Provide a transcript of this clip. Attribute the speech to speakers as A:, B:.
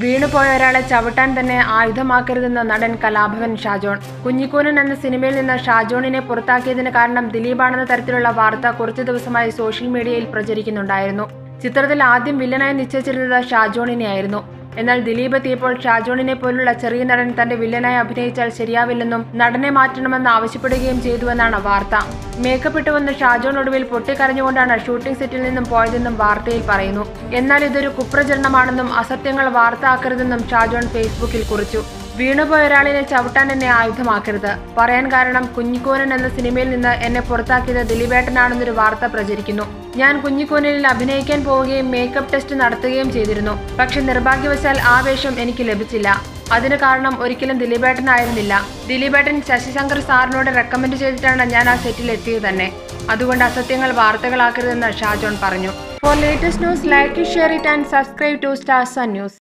A: വീണുപോയ ഒരാളെ ചവിട്ടാൻ തന്നെ ആയുധമാക്കരുതെന്ന് നടൻ കലാഭവൻ ഷാജോൺ. കുഞ്ഞിക്കൂനൻ എന്ന സിനിമയിൽ നിന്ന് ഷാജോണിനെ പുറത്താക്കിയതിന് കാരണം ദിലീപാണെന്ന തരത്തിലുള്ള വാർത്ത കുറച്ചു ദിവസമായി സോഷ്യൽ മീഡിയയിൽ പ്രചരിക്കുന്നുണ്ടായിരുന്നു. ചിത്രത്തിൽ ആദ്യം വില്ലനായി നിശ്ചയിച്ചിരുന്നത് ഷാജോണിനെയായിരുന്നു. എന്നാൽ ദിലീപ് എത്തിയപ്പോൾ ഷാജോണിനെ പോലുള്ള ചെറിയ നടൻ തന്റെ വില്ലനായി അഭിനയിച്ചാൽ ശരിയാവില്ലെന്നും നടനെ മാറ്റണമെന്ന് ആവശ്യപ്പെടുകയും ചെയ്തുവെന്നാണ് വാർത്ത. മേക്കപ്പ് ഇട്ട് വന്ന് ഷാജോൺ ഒടുവിൽ പൊട്ടിക്കരഞ്ഞുകൊണ്ടാണ് ഷൂട്ടിംഗ് സെറ്റിൽ നിന്നും പോയതെന്നും വാർത്തയിൽ പറയുന്നു. എന്നാൽ ഇതൊരു കുപ്രചരണമാണെന്നും അസത്യങ്ങൾ വാർത്ത ആക്കരുതെന്നും ഷാജോൺ ഫേസ്ബുക്കിൽ കുറിച്ചു. വീണുപോയ ഒരാളിനെ ചവിട്ടാൻ എന്നെ ആയുധമാക്കരുത്. പറയാൻ കാരണം കുഞ്ഞിക്കോനൻ എന്ന സിനിമയിൽ നിന്ന് എന്നെ പുറത്താക്കിയത് ദിലീപേട്ടനാണെന്നൊരു വാർത്ത പ്രചരിക്കുന്നു. ഞാൻ കുഞ്ഞിക്കോനലിൽ അഭിനയിക്കാൻ പോവുകയും മേക്കപ്പ് ടെസ്റ്റ് നടത്തുകയും ചെയ്തിരുന്നു. പക്ഷെ നിർഭാഗ്യവശാൽ ആ വേഷം എനിക്ക് ലഭിച്ചില്ല. അതിന് കാരണം ഒരിക്കലും ദിലീപേട്ടനായിരുന്നില്ല. ദിലീപേട്ടൻ ശശിശങ്കർ സാറിനോട് റെക്കമെൻഡ് ചെയ്തിട്ടാണ് ഞാൻ ആ സെറ്റിൽ എത്തിയത് തന്നെ. അതുകൊണ്ട് അസത്യങ്ങൾ വാർത്തകളാക്കരുതെന്ന് ഷാജോൺ പറഞ്ഞു. For latest news like share it and subscribe to stars news